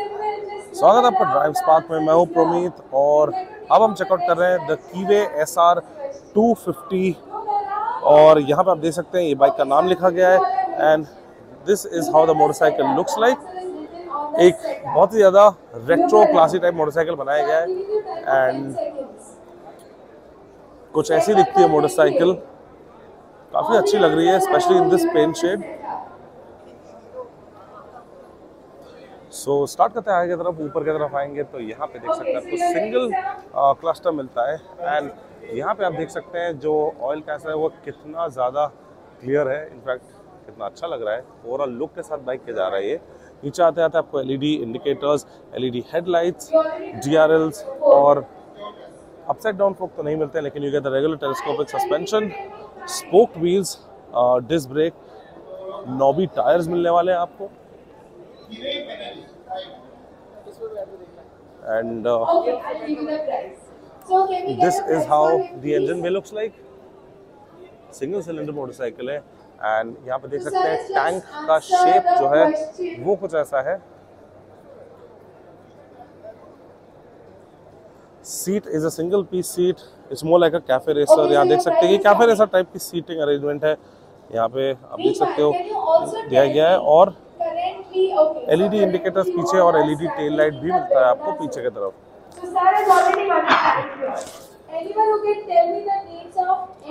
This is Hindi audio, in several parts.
स्वागत है आपका ड्राइव स्पार्क में। मैं हूँ प्रोमीत और अब हम चेकआउट कर रहे हैं the Keeway S R two fifty और यहाँ पे आप देख सकते हैं ये बाइक का नाम लिखा गया है। And this is how the motorcycle looks like एक बहुत ही ज़्यादा रेट्रो क्लासी टाइप मोटरसाइकिल बनाया गया है। एंड कुछ ऐसी दिखती है मोटरसाइकिल काफ़ी अच्छी लग रही है specially in this paint shade so so, start करते हैं आगे की तरफ़ ऊपर की तरफ़ आएँगे तो यहाँ पे देख सकते हैं आपको सिंगल क्लस्टर मिलता है। एंड यहाँ पे आप देख सकते हैं जो ऑयल कैसा है वो कितना ज़्यादा क्लियर है। इनफैक्ट कितना अच्छा लग रहा है। ओवरऑल लुक के साथ बाइक के जा रहा है ये। नीचे आते आते आपको LED indicators LED headlights DRLs और अपसाइड डाउन फोक तो नहीं मिलते हैं लेकिन you get the regular telescopic suspension spoke wheels disc brake knobby tyres मिलने वाले हैं आपको। And uh, this is how the engine bay looks like. Single cylinder motorcycle है एंड यहाँ पे देख सकते हैं टैंक का शेप जो है वो कुछ ऐसा है। Seat is a single piece seat it's more like a cafe racer यहाँ देख सकते हैं कि कैफ़े रेसर टाइप की सीटिंग अरेंजमेंट है। यहाँ पे आप देख सकते हो। दिया गया है और एलईडी इंडिकेटर्स पीछे और एलईडी टेल लाइट भी मिलता है आपको पीछे की तरफ़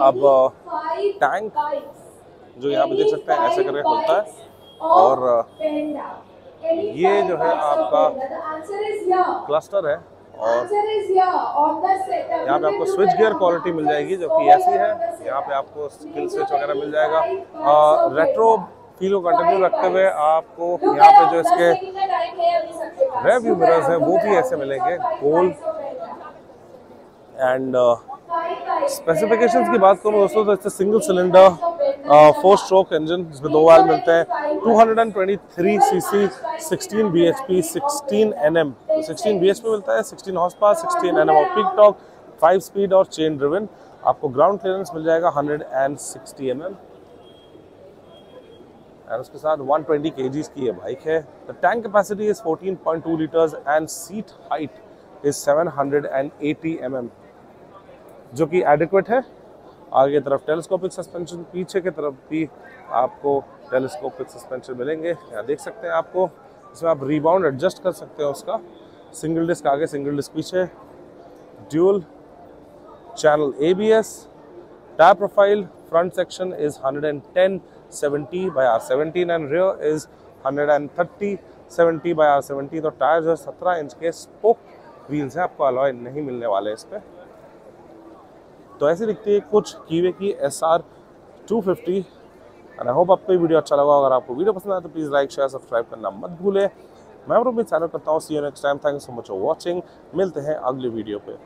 अब टैंक जो यहाँ पे देख सकते हैं ऐसे करके खुलता है और ये जो है आपका क्लस्टर है और यहाँ पे आपको स्विच गियर क्वालिटी मिल जाएगी जो कि ऐसी है यहाँ पे आपको स्किल स्विच वगैरह मिल जाएगा रेट्रो फील को कंटिन्यू रखते हुए आपको यहाँ पे जो इसके रेव्यू मिरर्स हैं, वो भी ऐसे मिलेंगे गोल एंड स्पेसिफिकेशंस की बात करूँ दोस्तों तो इससे single cylinder four stroke engine जिसमें दो वाल मिलते हैं 223 सीसी 16 bhp 16 nm तो 16 bhp मिलता है 16 हॉर्स पावर 16 nm और पीक टॉक 5 स्पीड और चेन ड्रिवन आपको ग्राउंड क्लियरेंस मिल जाएगा 160 mm एंड उसके साथ 120 kgs की ये बाइक है। The tank capacity is 14.2 litres and seat height is 780 mm जो कि एडिक्वेट है। आगे तरफ़ टेलीस्कोपिक सस्पेंशन पीछे की तरफ़ भी आपको टेलीस्कोपिक सस्पेंशन मिलेंगे। यहाँ देख सकते हैं आपको। इसमें आप रिबाउंड एडजस्ट कर सकते हैं उसका। सिंगल डिस्क आगे सिंगल डिस्क पीछे। Dual channel A B S tyre profile front section is 110 70 by R17 and rear is 130 70 by R17 तो टायर जो है 17 इंच के स्पोक व्हील्स हैं, आपको अलॉय नहीं मिलने वाले इस पे। तो ऐसी दिखती है कुछ कीवे की S R two fifty and I hope आपको वीडियो अच्छा लगा अगर आपको वीडियो पसंद आए तो प्लीज़ लाइक शेयर सब्सक्राइब करना मत भूलें। मैं भी चैनल करता हूँ। See you next time thank you so much for watching मिलते हैं अगले वीडियो पे।